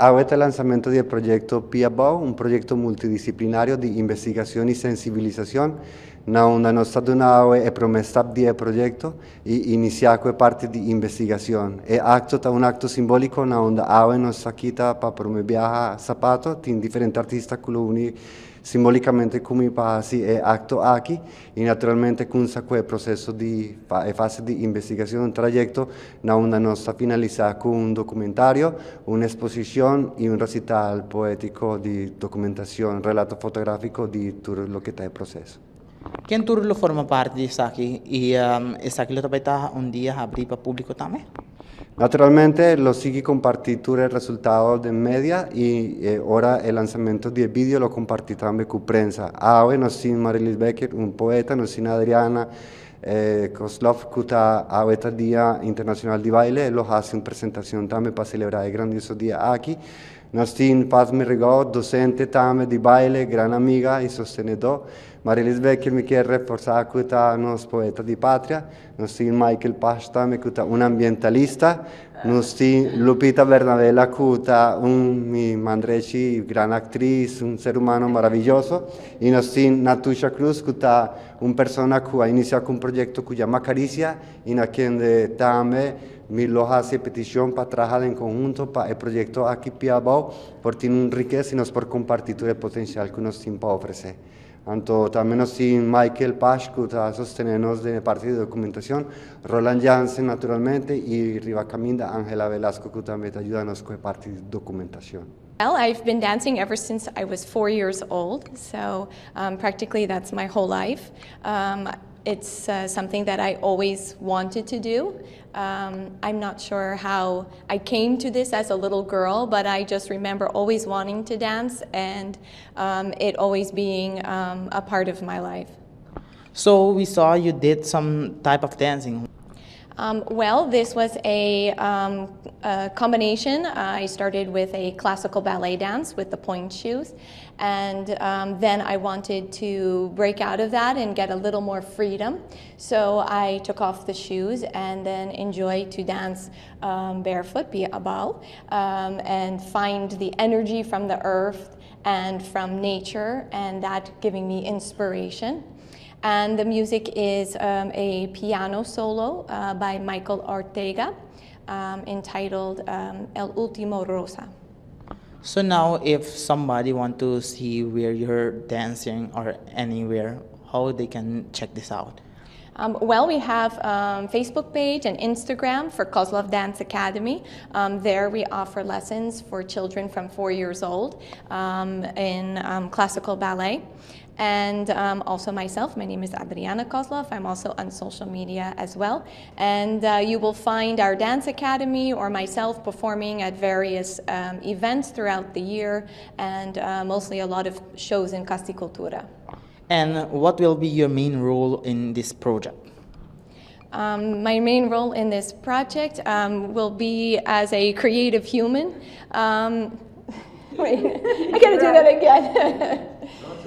Hago este lanzamiento del proyecto PIABOW, un proyecto multidisciplinario de investigación y sensibilización na onda no Estado naue e promessa di progetto e iniciaque parte di investigazione. E acto ta un acto simbolico na onda aue no sakita pa promebiaha sapato tin differenti artista culuni simbolicamente come passi e acto aqui e naturalmente con quel processo di e fase di investigazione un tragitto na onda nostra finalizzata con un documentario, un'esposizione e un recital poetico di documentazione, relato fotografico di tutto lo che è il processo. Quem turlo forma parte di Saki e um, lo tapeta un dia abrir para público também? Naturalmente lo sigue compartir el resultado de media y eh, ahora el lanzamiento del vídeo lo compartí también con prensa. Ahora nos sin Marilis Becker, un poeta, nos sin Adriana eh, Koslov, que está ahorita Día Internacional de Baile, lo hace una presentación también para celebrar el grandioso día aquí. Nos sin Padme Rigò, docente también de baile, gran amiga y sostenedor. Marilis Becker mi quiere reforzar que nos poeta di patria, nos tin Michael Pasta mi kuta un ambientalista, nos tin Lupita Bernabella kuta un mi mandreci gran actriz, un ser humano maravilloso, y nos tin Natusha Cruz kuta un persona que ha iniciado un proyecto que llama Caricia, quien de tame mi lo hace petición para trabajar en conjunto para el proyecto aquí Piabao, por tener un riqueza y nos por compartir todo el potencial que nos tiene para ofrecer. Tanto también nos Michael Pashku a sostenernos de parte de documentación, Roland Jansen naturalmente y Riva Caminda, Ángela Velasco que también ayudan con parte de documentación. Well, I've been dancing ever since I was four years old, so um, practically that's my whole life. Um, it's uh, something that I always wanted to do. Um, I'm not sure how I came to this as a little girl, but I just remember always wanting to dance and um, it always being um, a part of my life. So we saw you did some type of dancing. Um, well, this was a, um, a combination. I started with a classical ballet dance with the pointe shoes, and um, then I wanted to break out of that and get a little more freedom. So I took off the shoes and then enjoyed to dance um, barefoot, be a ball, um, and find the energy from the earth and from nature, and that giving me inspiration. And the music is um, a piano solo uh, by Michael Ortega um, entitled um, El Último Rosa. So now if somebody want to see where you're dancing or anywhere, how they can check this out? Um, well, we have um, Facebook page and Instagram for Koslov Dance Academy. Um, there we offer lessons for children from four years old um, in um, classical ballet. And um, also myself, my name is Adriana Koslov. I'm also on social media as well. And uh, you will find our dance academy or myself performing at various events throughout the year and uh, mostly a lot of shows in Cas di Cultura. And what will be your main role in this project? Um, my main role in this project um, will be as a creative human. Um, wait, I gotta do that again.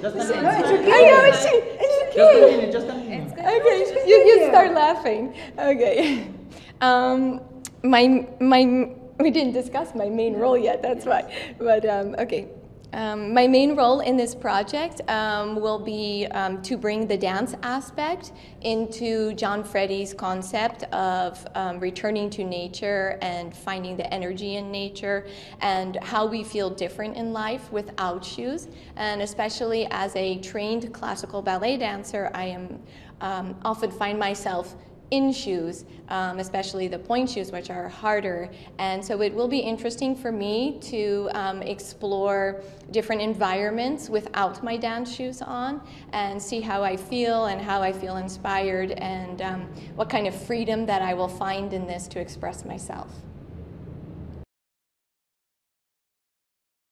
Just a I know, it's, it's okay. Just a minute. Okay, you, you start laughing. Okay. Um, my, my, we didn't discuss my main role yet, that's why. But um, okay. Um, my main role in this project um, will be um, to bring the dance aspect into Jhon Freddy's concept of um, returning to nature and finding the energy in nature and how we feel different in life without shoes. And especially as a trained classical ballet dancer, I am um, often find myself in shoes, um, especially the pointe shoes, which are harder. And so it will be interesting for me to um, explore different environments without my dance shoes on and see how I feel and how I feel inspired and um, what kind of freedom that I will find in this to express myself.